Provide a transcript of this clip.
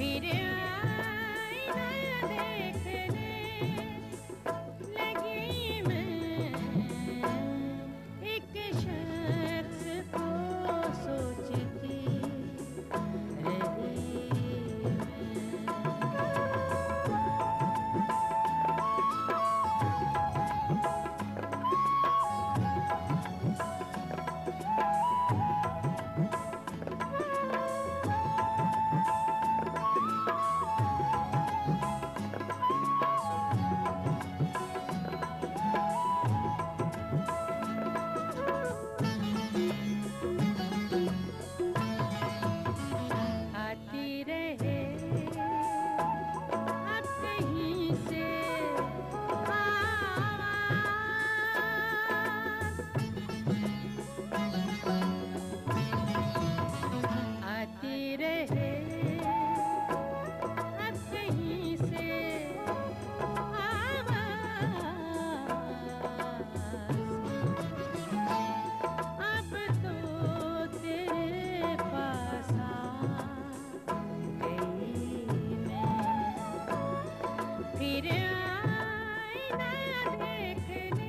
We do. देखने